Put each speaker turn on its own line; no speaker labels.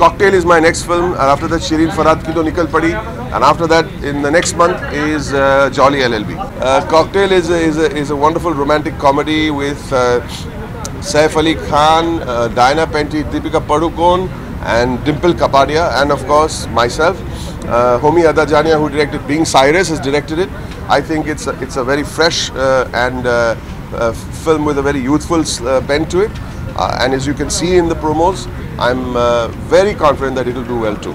Cocktail is my next film, and after that, Shirin Farhad ki to nikal padi, and after that, in the next month is uh, Jolly LLB. Uh, Cocktail is a, is a, is a wonderful romantic comedy with uh, Saif Ali Khan, uh, Diana Penty, Deepika Padukone, and Dimple Kapadia, and of course myself. Uh, Homi Adajania, who directed Being Cyrus, has directed it. I think it's a, it's a very fresh uh, and uh, uh, film with a very youthful bent to it. Uh, and as you can see in the promos, I'm uh, very confident that it will do well too.